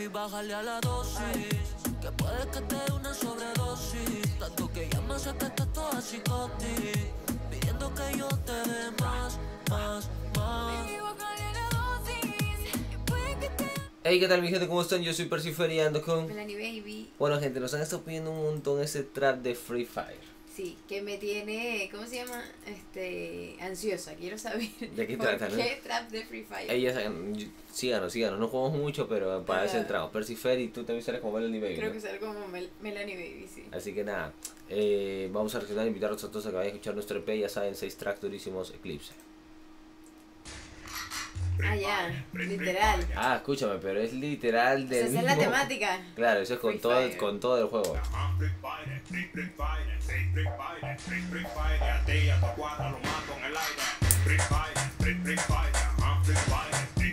Y bájale a la dosis, que puede que te dé una sobredosis. Tanto que llamas a que estás toda psicotis, pidiendo que yo te dé más, más, más. Hey, ¿qué tal mi gente? ¿Cómo están? Yo soy Percifer y ando con... Melanie Baby. Bueno gente, nos han estado pidiendo un montón ese trap de Free Fire. Sí, que me tiene, ¿cómo se llama? Este, ansiosa. Quiero saber. ¿De qué trata, no? ¿Qué trap de Free Fire? Ellas, síganos, síganos, no jugamos mucho, pero para eso Ajá. entramos. Percifer y tú también sales como Melanie Baby, Creo ¿no? que sale como Mel- Melanie Baby, sí. Así que nada, eh, vamos a reaccionar, invitarlos a todos a que vayan a escuchar nuestro EP, ya saben, seis tracks durísimos, Eclipse. Ah, ya, literal. Ah, escúchame, pero es literal O sea, del esa es la temática. Claro, eso es con Free todo, Fire. con todo el juego.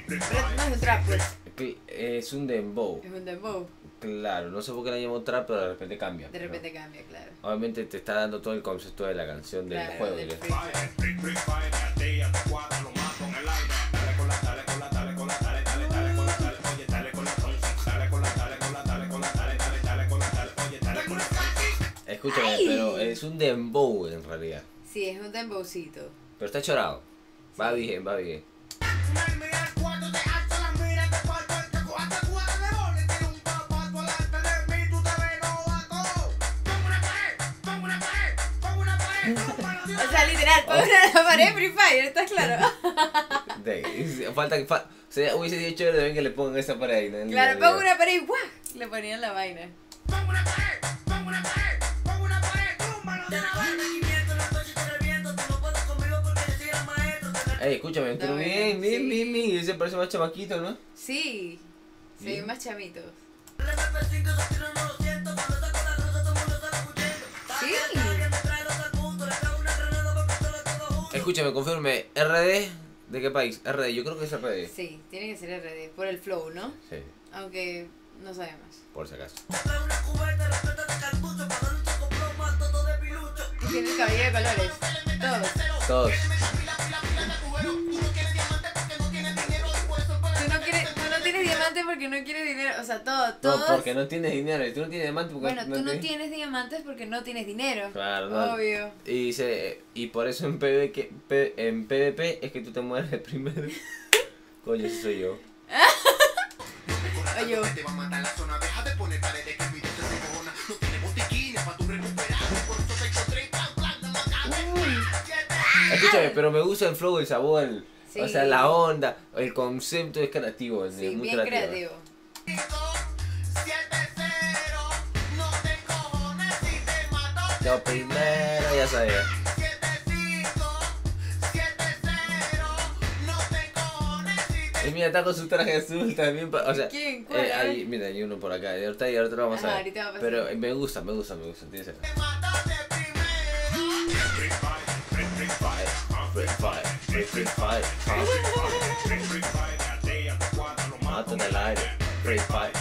Pero no es un trap, pues. Cl- Es un dembow, Es un dembow. claro, no sé por qué la llamó trap, pero de repente cambia. De ¿no? repente cambia, claro. Obviamente te está dando todo el concepto de la canción del Claro, juego. del Escúchame, Ay. pero es un dembow en realidad. Sí, es un dembowcito. Pero está chorado. Va bien, va bien. O sea, literal, pongo una pared Free Fire, ¿estás claro? De- falta fa- o sea, hubiese chévere también que le pongan esa pared ahí. ¿no? Claro, la- pongo una pared y ¡guau! Le ponían la vaina. Ey, escúchame, pero No, bien, bien, sí. bien, bien. Ese parece más chamaquito, ¿no? Sí, se Sí. ven más chamitos. Sí. Escúchame, confirme. ¿RD? ¿De qué país? RD, yo creo que es RD. Sí, tiene que ser RD, por el flow, ¿no? Sí, Aunque no sabemos. por si acaso. Y tiene el cabello de colores. Todos. Todos. Porque no quieres dinero. O sea, todo, No, todos. porque no tienes dinero. y Tú no tienes diamante porque bueno, tú no tienes- tienes diamantes porque no tienes dinero. Claro, no. Obvio. Y dice, y por eso en PvP, que- en PvP es que tú te mueres de primero. Coño, ese soy yo. Oye, se. No eso Escúchame, pero me gusta el flow, el sabor, el- o Sí. sea, la onda, el concepto es creativo, es sí, muy bien creativo. creativo. Yo primero, ya sabía. 75, 70, no te cojones si te Y mira, está con su traje azul también, o sea, ¿Quién? ¿Cuál? eh, ahí, mira, hay uno por acá, y ahorita, y ahorita lo vamos Ajá, a ver. va a. Pero eh, me gusta, me gusta, me gusta, tiene Free Fire, mato en el aire, free fire.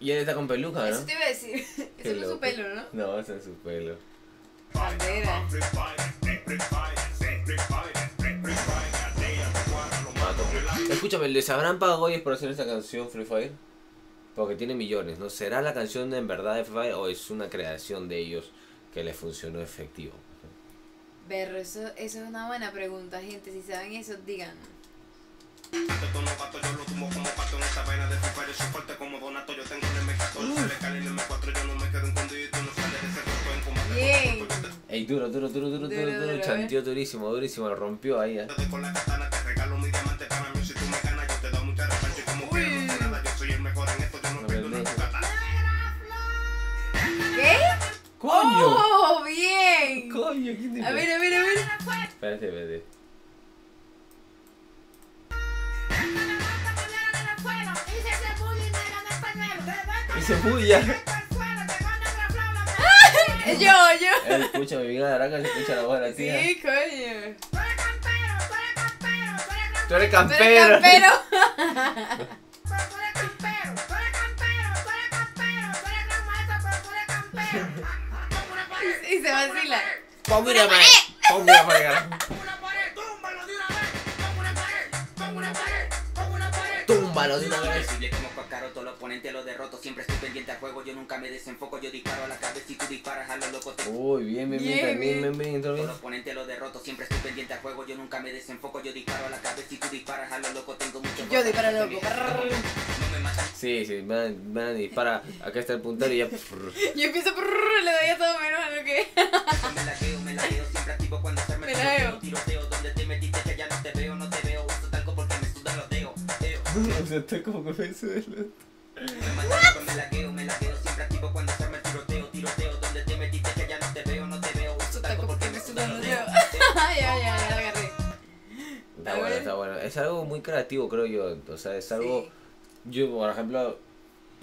Y él está con peluca, Eso ¿no? te iba a decir. Eso no es su pelo, ¿no? No, ese es su pelo. Bandera. Mato. Escúchame, ¿les habrán pagado ellos por hacer esta canción Free Fire? Porque tiene millones, ¿no? ¿Será la canción en verdad de Free Fire o es una creación de ellos que les funcionó efectivo? Berro, eso, eso es una buena pregunta, gente. Si saben eso, digan. Este tono pato yo lo tumbo como pato en esta vaina de Free Fire Soy fuerte como Donato, yo tengo el M14 Se le cae el M4, yo no me quedo escondido Tú no sales de ese resto en combate Bien. Ey, duro, duro, duro, duro, duro, Duro, duro, chanteó durísimo, durísimo, lo rompió ahí, ¿eh? ¿Qué? ¡Coño! ¡Oh! ¡Coño! ¿Quién te A ver, a ver, a ver. Espérate, espérate. Dice bulla. Yo, yo. Ey, escúchame, bien a la araca, se escucha la voz de la tía. Sí, coño. Tú eres Pero campero. campero. Y se vacila. Ponme una pared. Ponme una pared, carajo. Una pared, túmbalo de una vez. Pongo una pared, pongo una pared, pongo una pared. Tumba Zúmbalo de una vez. Invencible como Kakarot, todo lo oponente lo derroto. Siempre estoy pendiente al juego, yo nunca me desenfoco. Yo disparo a la cabeza y tú disparas a lo loco. Te Uy, bien, bien, bien, Bien, bien. bien, bien, entró todo bien. lo oponente lo derroto. Siempre estoy pendiente al juego, yo nunca me desenfoco. Yo disparo a la cabeza y tú disparas a lo loco. Tengo mucho Yo disparo a. Sí, sí, van, van a disparar. Acá está el puntero y ya. Yo empiezo prrr, le doy a todo menos a lo que. Me la veo, me la veo, siempre activo cuando se me Me la veo. tiroteo. Donde te metiste que ya no te veo, no te veo. Uso talco porque me sudan los dedos. dedos. O sea, está como con eso de los- Me matan con me laqueo, me laqueo, siempre activo cuando se arma el tiroteo, tiroteo, donde te metiste que ya no te veo, no te veo, uso talco porque me sudan los dedos. ya, ya, ya, la agarré. Está bueno, está bueno. Es algo muy creativo, creo yo. O sea, es algo. Sí. Yo, por ejemplo,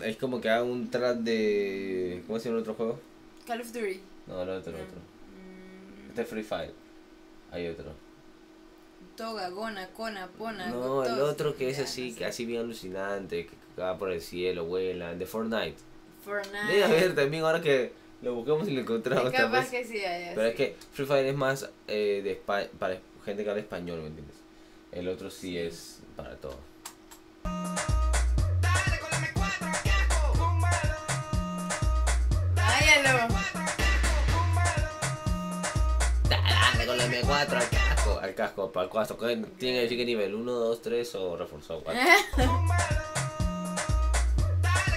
es como que hago un track de. ¿Cómo se llama el otro juego? Call of Duty. No, el otro, el otro. Mm, Este es Free Fire. Hay otro. Toga, Gona, Kona, Pona. No, el Gotos. otro que es Ya, así, no que así bien alucinante, que va por el cielo, vuela, el de Fortnite. Fortnite. Debe haber también ahora que lo buscamos y lo encontramos. Es capaz que sí haya. Pero es sí. que Free Fire es más eh, de para gente que habla español, ¿me entiendes? El otro sí es para todo. Dale con la M4 al casco, al casco, para el casco. Tiene que decir que nivel 1, 2, 3 o reforzado. cuatro. Dale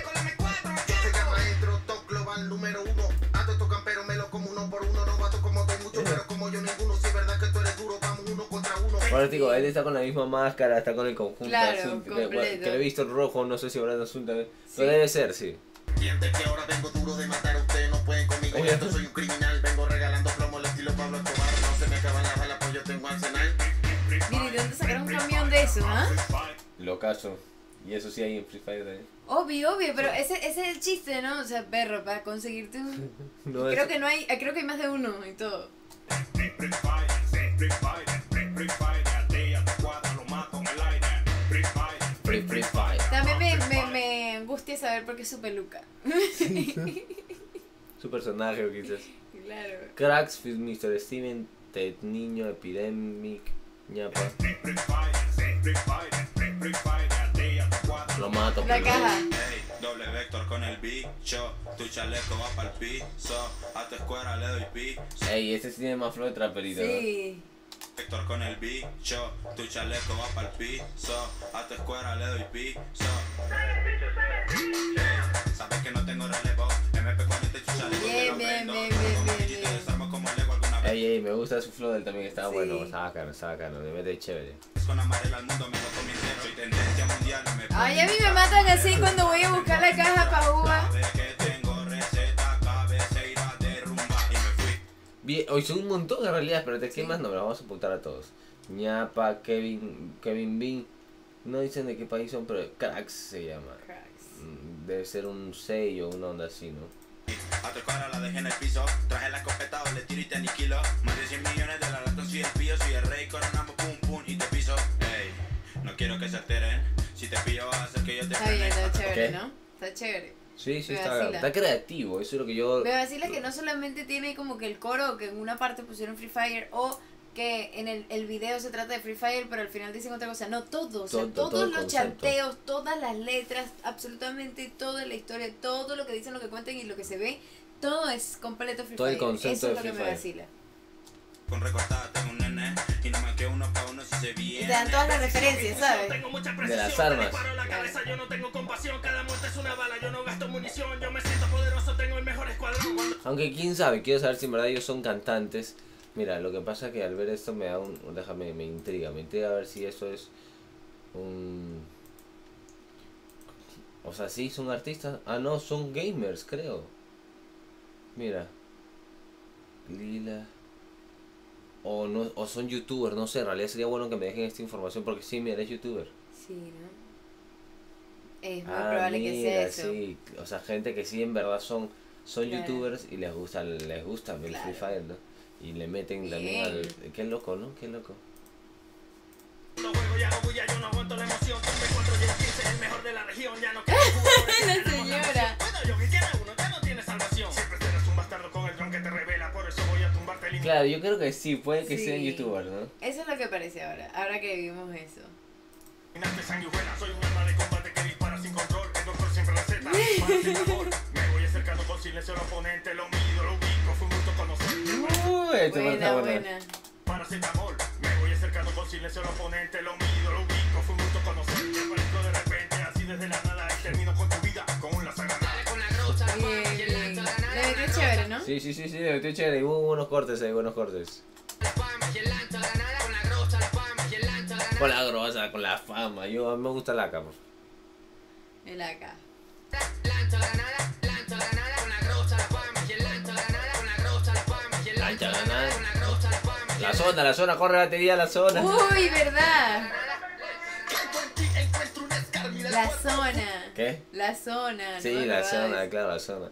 con la M4, Yo soy el maestro, top global número uno. Ando estos camperos, me lo como uno por uno. No bato como doy mucho, pero como yo ninguno. Si es verdad que tú eres duro, vamos uno contra uno. Bueno, digo, él está con la misma máscara, está con el conjunto Claro, azul. Que, completo. que lo he visto en rojo, no sé si habrá azul también. Pero Sí. debe ser, sí. Que ahora vengo duro de matar pueden conmigo. Oye. Yo soy un criminal, vengo regalando plomo al estilo Pablo Escobar. No se me acaban las balas, pues yo tengo arsenal. Mira, ¿y de dónde sacaron un camión de eso, ah? Lo caso. Y eso sí hay en Free Fire también. Obvio, obvio, pero ese, ese es el chiste, ¿no? O sea, perro, para conseguirte un... No creo que no hay, eh, creo que hay más de uno y todo. El. También me, me, me angustia saber por qué es su peluca. Su personaje, o quizás. claro. Cracks, Mr. Steven, Ted Niño, Epidemic, ñapa. Lo mato. La caja. Ey, doble vector con el bicho, tu chaleco va pa'l piso, a tu escuela le doy piso. Ey, este sí tiene más flow de traperito, ¿no? Sí. Vector con el bicho, tu chaleco va pa'l piso, a tu escuela le doy piso. Ey, ey, me gusta su flow, él también está Sí. bueno. Chévere. Me entero. Soy tendencia mundial, no me Ay, a mí me matan así cuando voy a buscar la caja para de me fui. Bien, hoy son un montón de realidades, pero ¿de qué más nombres? Vamos a apuntar a todos. ñapa, Kevin, Kevin Bean. No dicen de qué país son, pero Cracks se llama. Mm, Debe ser un sello, una onda así, ¿no? A tu cara la dejé en el piso, traje la escopeta o le tiro y te aniquilo. Más de 100 millones de la lata, soy el pío, soy el rey, coronamos pum pum y te piso. Ey, no quiero que se alteren, si te pillo vas a hacer que yo te Está bien, está chévere. ¿no? Está chévere. Sí, sí, está, está creativo, eso es lo que yo... Me vacila que no solamente tiene como que el coro, que en una parte pusieron Free Fire, o que en el, el video se trata de Free Fire, pero al final dicen otra cosa. No, todo, o sea, Todo, todo todos el los chanteos, todas las letras, absolutamente toda la historia, todo lo que dicen, lo que cuentan y lo que se ve, todo es completo Free Todo el Fire. concepto Eso de es lo que Free me Fire. vacila. Con recortada tengo un nene y no me quedo uno pa' uno si se Y viene. te dan todas las referencias, ¿sabes? Tengo mucha De las armas. disparo en la cabeza, yo no tengo compasión, cada muerte es una bala, yo no gasto munición, yo me siento poderoso, tengo el mejor escuadrón. Cuando Aunque quién sabe, quiero saber si en verdad ellos son cantantes. Mira, lo que pasa es que al ver esto me da un... Déjame, me intriga, me intriga a ver si eso es un... O sea, sí, son artistas. Ah, no, son gamers, creo. Mira. Lila. O, no, o son youtubers, no sé, en realidad sería bueno que me dejen esta información porque sí, mira, es youtuber. Sí, ¿no? Es muy Ah, probable que sea eso. sí. O sea, gente que sí en verdad son, son Claro. youtubers y les gusta, les gusta el Claro. Free Fire, ¿no? Y le meten también al... Bien. Qué loco, ¿no? Qué loco. juego y hago bulla, yo no aguanto la emoción. 34 y el 15, el mejor de la región, ya no quiero jugadores, La tenemos señora. Bueno, yo que quiera uno, ya no tiene salvación. Siempre serás un bastardo con el dron que te revela, por eso voy a tumbarte el Claro, yo creo que sí, puede que sean Sí. youtubers, ¿no? Eso es lo que parece ahora, ahora que vimos eso. Dominante, sanguijuela, soy un arma de combate que dispara sin control. El doctor siempre receta. Paracetamol. Me voy acercando con silencio al oponente. Lo mido, esta Buena, buena. buena. Paracetamol. Me voy acercando con silencio al oponente. Lo mido, lo ubico, fue un gusto conocerte. Aparezco de repente, así desde la nada. Y termino con tu vida con un lazo granada. Bien, bien. Le metió chévere, ¿no? Sí, sí, sí, sí, me metió chévere. y Hubo unos cortes ahí, buenos cortes. Con la grosa, con la fama. Yo, a mí me gusta la cama. El acá. La zona, la zona, corre batería a la zona. Uy, ¿verdad? La zona. ¿Qué? La zona. Sí, ¿no? la zona, claro, la zona.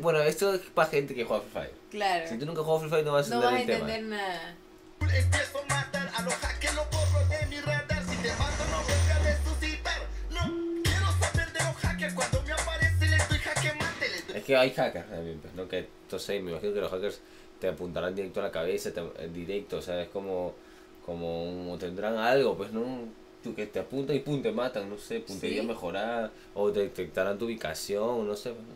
Bueno, esto es para gente que juega Free Fire. Claro. Si tú nunca juegas Free Fire no vas a No vas a entender el tema. entender nada. Empiezo a matar a los hackers, los borro de mi radar. Si te mato, no vuelve a resucitar. No quiero saber de los hackers. Cuando me aparece, le doy jaque mate. Le doy Es que hay hackers también, pues, ¿no? Que entonces me imagino que los hackers te apuntarán directo a la cabeza, te- en directo, o sea, es como, como tendrán algo, pues, ¿no? Tú que te apuntan y pum, te matan, no sé, puntería Sí. mejorada, o detectarán tu ubicación, no sé, pues, ¿no?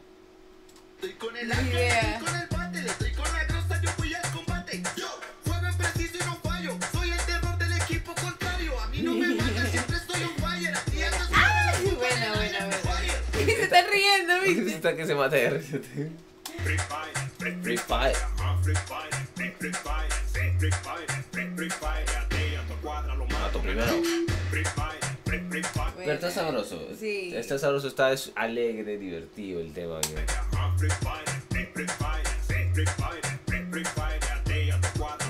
Estoy con el hacker, idea. estoy con el bate, le estoy con la grosa, yo voy al combate. Yo juego en preciso y no fallo. Soy el terror del equipo contrario. A mí no me matan, siempre soy un fire. Aquí ando fuga, buena, fire. buena. Se están riendo, ¿viste? Está que se mata de risa. Free Fire, free, Free Fire. Primero. Pero está sabroso. Sí. Está sabroso, está es alegre, divertido el tema.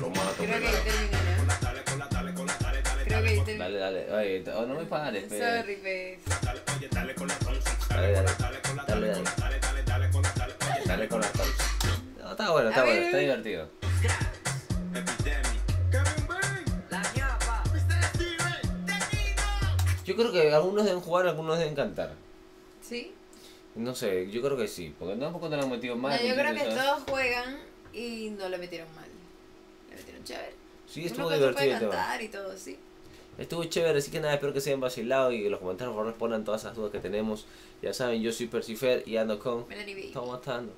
Lo mato dale, dale, oye, oh, no me pares, pe. Sorry, pues. dale, dale con la Thompson. Dale, Dale con la dale. dale, con la Dale, dale, con la dale, dale, dale con la dale, está bueno, está bueno, está divertido. Yo creo que algunos deben jugar, algunos deben cantar. ¿Sí? No sé, yo creo que sí, porque tampoco te lo han metido No, mal. yo creo que todos juegan y no le metieron mal. Le metieron chévere. Sí, estuvo puede divertido cantar y todo, sí. Estuvo chévere, así que nada, espero que se hayan vacilado y que los comentarios respondan todas esas dudas que tenemos. Ya saben, yo soy Percifer y ando con Melanie B. Estamos matando.